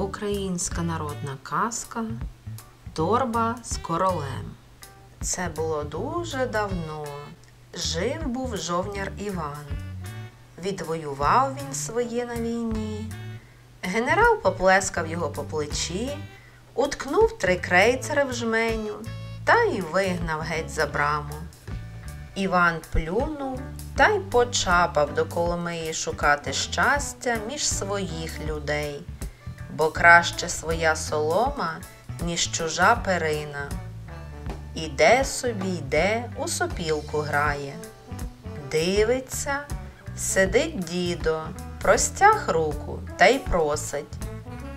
Українська народна казка Торба з королем. Це було дуже давно. Жив був жовняр Іван. Відвоював він своє на війні. Генерал поплескав його по плечі, уткнув три крейцери в жменю та й вигнав геть за браму. Іван плюнув та й почапав до Коломиї шукати щастя між своїх людей, бо краще своя солома, ніж чужа перина. Іде собі, йде, у сопілку грає. Дивиться, сидить дідо, простяг руку та й просить.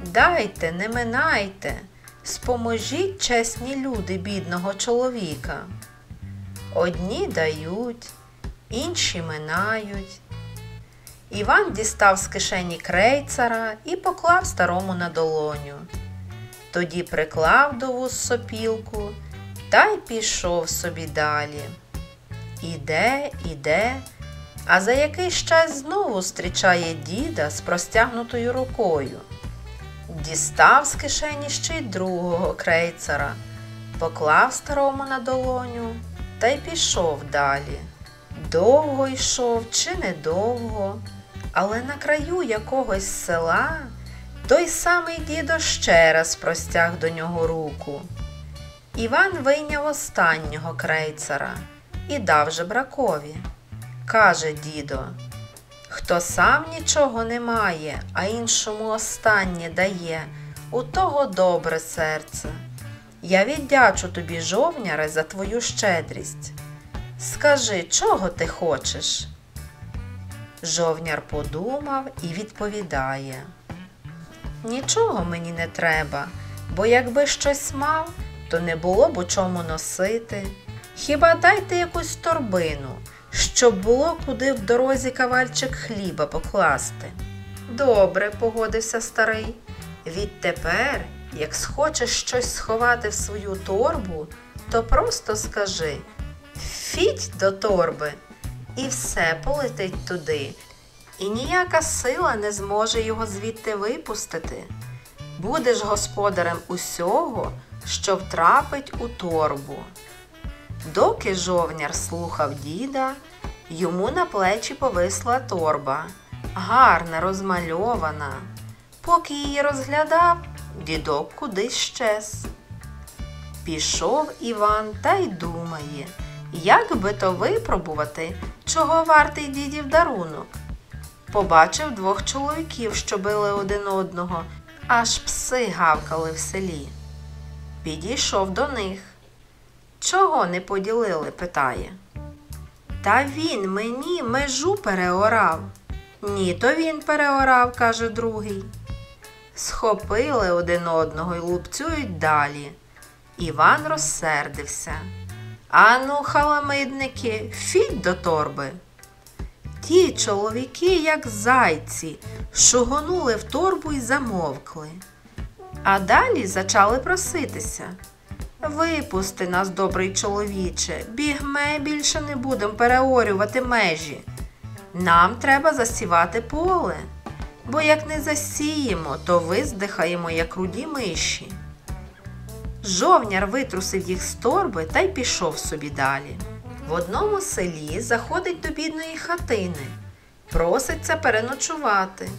Дайте, не минайте, споможіть чесні люди бідного чоловіка. Одні дають, інші минають. Іван дістав з кишені крейцара і поклав старому на долоню. Тоді приклав до вуз сопілку та й пішов собі далі. Іде, іде, а за якийсь час знову зустрічає діда з простягнутою рукою. Дістав з кишені ще й другого крейцера, поклав старому на долоню та й пішов далі. Довго йшов чи недовго, але на краю якогось села той самий дідо ще раз простяг до нього руку. Іван вийняв останнього крейцера і дав жебракові. Каже дідо, хто сам нічого не має, а іншому останнє дає, у того добре серце. Я віддячу тобі, жовняре, за твою щедрість. Скажи, чого ти хочеш? Жовняр подумав і відповідає. Нічого мені не треба, бо якби щось мав, то не було б у чому носити. Хіба дайте якусь торбину, щоб було куди в дорозі кавальчик хліба покласти. Добре, погодився старий. Відтепер, як схочеш щось сховати в свою торбу, то просто скажи фіть до торби, і все полетить туди, і ніяка сила не зможе його звідти випустити. Будеш господарем усього, що втрапить у торбу. Доки жовняр слухав діда, йому на плечі повисла торба, гарна, розмальована. Поки її розглядав, дідок кудись щез. Пішов Іван та й думає, як би то випробувати, чого вартий дідів дарунок. Побачив двох чоловіків, що били один одного, аж пси гавкали в селі. Підійшов до них. Чого не поділили? питає. Та він мені межу переорав. Ні, то він переорав, каже другий. Схопили один одного й лупцюють далі. Іван розсердився. Ану, халамидники, фіть до торби. Ті чоловіки, як зайці, шугонули в торбу й замовкли. А далі зачали проситися. Випусти нас, добрий чоловіче, бігме більше не будемо переорювати межі. Нам треба засівати поле, бо як не засіємо, то виздихаємо, як руді миші. Жовняр витрусив їх з торби та й пішов собі далі. В одному селі заходить до бідної хатини, проситься переночувати.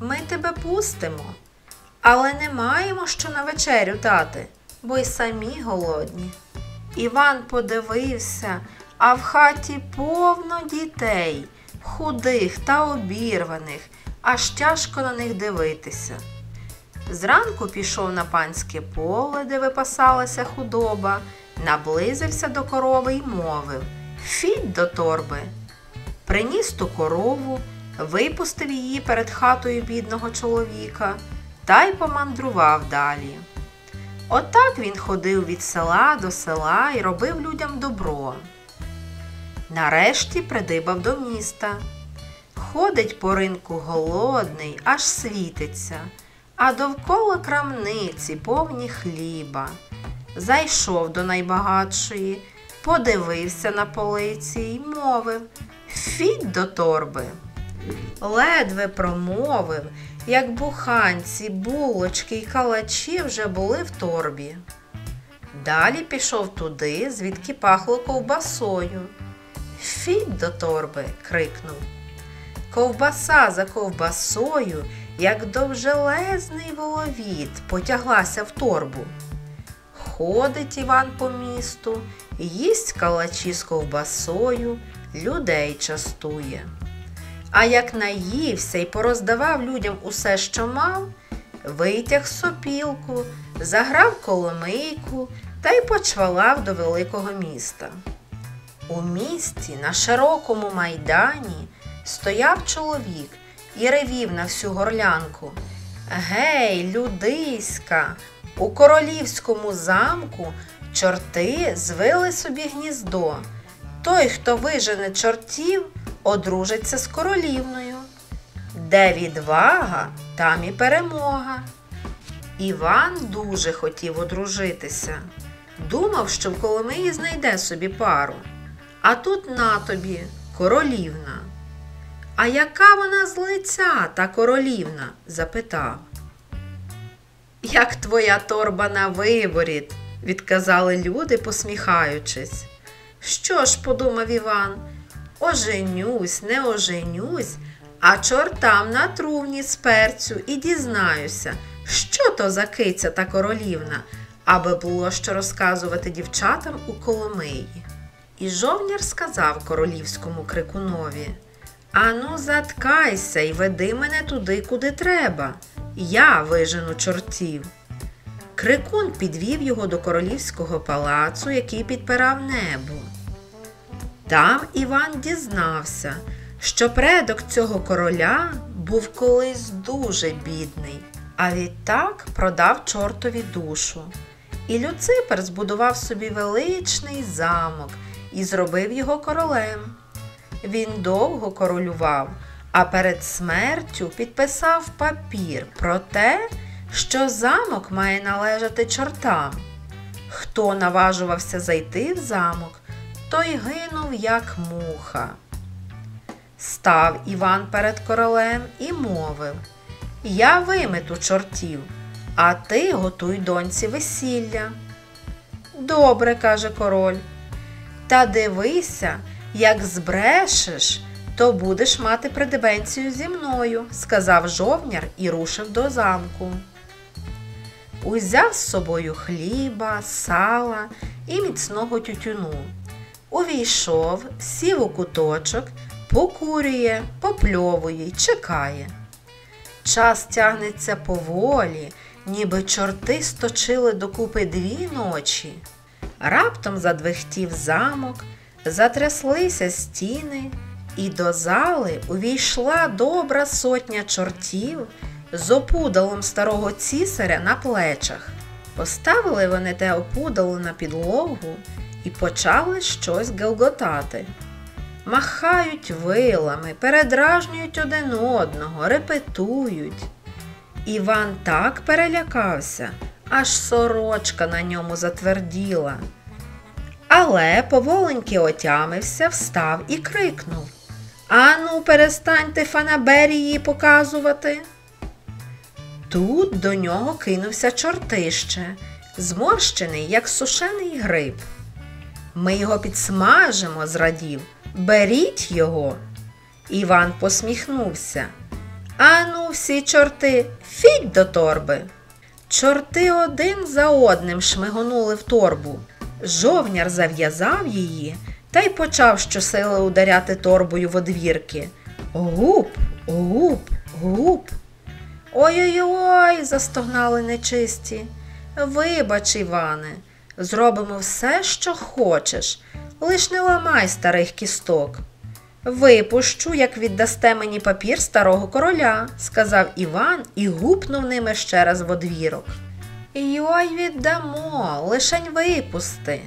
Ми тебе пустимо, але не маємо що на вечерю дати, бо й самі голодні. Іван подивився, а в хаті повно дітей, худих та обірваних, аж тяжко на них дивитися. Зранку пішов на панське поле, де випасалася худоба, наблизився до корови й мовив Фіть до торби. Приніс ту корову, випустив її перед хатою бідного чоловіка та й помандрував далі. Отак він ходив від села до села і робив людям добро. Нарешті придибав до міста. Ходить по ринку голодний, аж світиться, а довкола крамниці повні хліба. Зайшов до найбагатшої, подивився на полиці й мовив Фіть до торби. Ледве промовив, як буханці, булочки й калачі вже були в торбі. Далі пішов туди, звідки пахло ковбасою. Фідь до торби. крикнув. Ковбаса за ковбасою, як довжелезний воловіт, потяглася в торбу. Ходить Іван по місту, їсть калачі з ковбасою, людей частує. А як наївся і пороздавав людям усе, що мав, витяг сопілку, заграв коломийку та й почвалав до великого міста. У місті на широкому майдані стояв чоловік і ревів на всю горлянку. Гей, людиська, у королівському замку чорти звили собі гніздо. Той, хто вижене чортів, одружиться з королівною. Де відвага, там і перемога. Іван дуже хотів одружитися. Думав, що в Коломиї знайде собі пару. А тут на тобі королівна. А яка вона з лиця та королівна? запитав. Як твоя торба на виборіт, відказали люди, посміхаючись. Що ж, подумав Іван, оженюсь, не оженюсь, а чортам на трувні з перцю і дізнаюся, що то за киця та королівна, аби було що розказувати дівчатам у Коломиї. І жовняр сказав королівському крикунові Ану, заткайся і веди мене туди, куди треба. Я вижену чортів. Крикун підвів його до королівського палацу, який підпирав небо. Там Іван дізнався, що предок цього короля був колись дуже бідний, а відтак продав чортові душу. І Люципер збудував собі величний замок і зробив його королем. Він довго королював, а перед смертю підписав папір про те, що замок має належати чортам. Хто наважувався зайти в замок, той гинув, як муха. Став Іван перед королем і мовив Я вимету чортів, а ти готуй доньці весілля. Добре, каже король. Та дивися, як збрешеш, то будеш мати придебенцію зі мною, сказав жовняр і рушив до замку. Узяв з собою хліба, сала і міцного тютюну. Увійшов, сів у куточок, покурює, попльовує й чекає. Час тягнеться поволі, ніби чорти сточили докупи дві ночі. Раптом задвихтів замок, затряслися стіни, і до зали увійшла добра сотня чортів з опудалом старого цісаря на плечах. Поставили вони те опудало на підлогу і почали щось гелготати. Махають вилами, передражнюють один одного, репетують. Іван так перелякався, аж сорочка на ньому затверділа. Але поволеньки отямився, встав і крикнув Ану, перестаньте фанаберії показувати. Тут до нього кинувся чортище, зморщений, як сушений гриб. Ми його підсмажимо, зрадів. Беріть його. Іван посміхнувся. Ану, всі чорти, фіть до торби. Чорти один за одним шмигонули в торбу. Жовняр зав'язав її та й почав щосили ударяти торбою в одвірки. Гуп, гуп, гуп. Ой-ой-ой, застогнали нечисті. Вибач, Іване, зробимо все, що хочеш, лиш не ламай старих кісток. Випущу, як віддасте мені папір старого короля, сказав Іван і гупнув ними ще раз в одвірок. Йой віддамо, лишень випусти.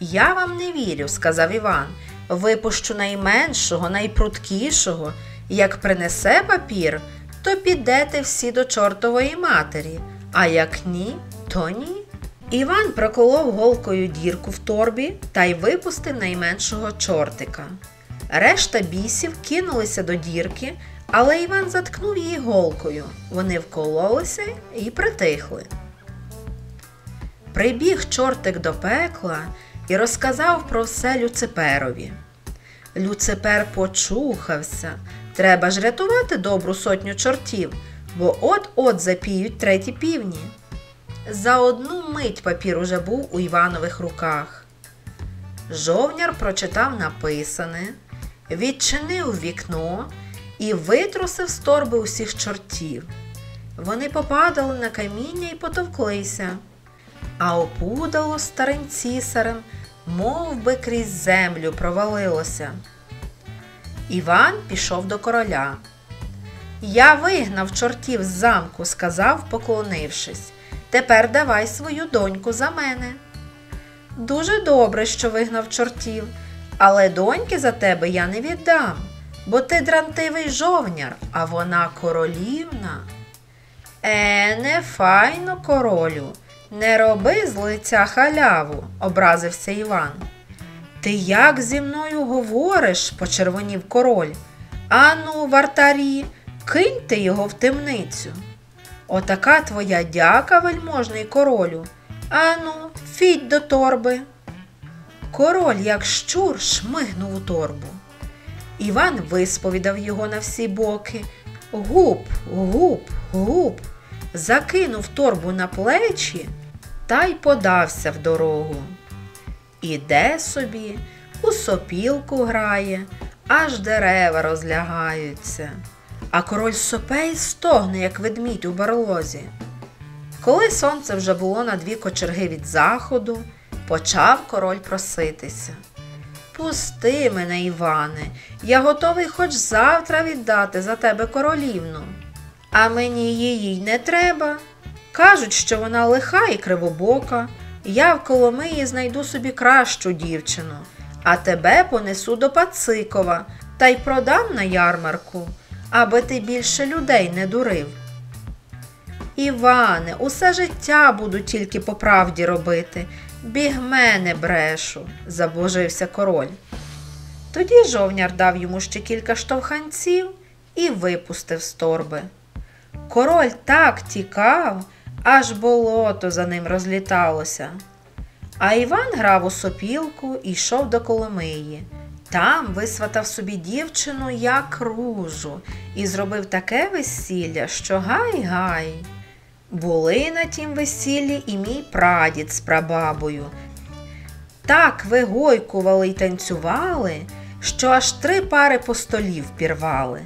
Я вам не вірю, сказав Іван. Випущу найменшого, найпруткішого. Як принесе папір, то підете всі до чортової матері, а як ні, то ні. Іван проколов голкою дірку в торбі та й випустив найменшого чортика. Решта бісів кинулися до дірки, Але Іван заткнув її голкою. Вони вкололися і притихли. Прибіг чортик до пекла і розказав про все Люциперові. Люципер почухався. Треба ж рятувати добру сотню чортів, бо от-от запіють треті півні. За одну мить папір уже був у Іванових руках. Жовняр прочитав написане, відчинив вікно і витрусив з торби усіх чортів. Вони попадали на каміння і потовклися, а опудало старим цісарем, мов би крізь землю провалилося. Іван пішов до короля. Я вигнав чортів з замку, сказав, поклонившись. Тепер давай свою доньку за мене. Дуже добре, що вигнав чортів, але доньки за тебе я не віддам, бо ти дрантивий жовняр, а вона королівна. Е, не файно, королю, не роби з лиця халяву, образився Іван. Ти як зі мною говориш? почервонів король. Ану, вартарі, киньте його в темницю. Отака твоя дяка, вельможний королю. Ану, фідь до торби. Король, як щур, шмигнув у торбу. Іван висповідав його на всі боки. Гуп, гуп, гуп, закинув торбу на плечі та й подався в дорогу. Іде собі, у сопілку грає, аж дерева розлягаються, а король сопе й стогне, як ведмідь у барлозі. Коли сонце вже було на дві кочерги від заходу, почав король проситися. Пусти мене, Іване, я готовий хоч завтра віддати за тебе королівну. А мені її не треба. Кажуть, що вона лиха і кривобока. Я в Коломиї знайду собі кращу дівчину, а тебе понесу до Пацикова та й продам на ярмарку, аби ти більше людей не дурив. Іване, усе життя буду тільки по правді робити. Біг мене брешу, забожився король. Тоді жовняр дав йому ще кілька штовханців і випустив з торби. Король так тікав, аж болото за ним розліталося. А Іван грав у сопілку і йшов до Коломиї. Там висватав собі дівчину як ружу і зробив таке весілля, що гай-гай. Були на тім весіллі і мій прадід з прабабою. Так вигойкували й танцювали, що аж три пари по столів пірвали.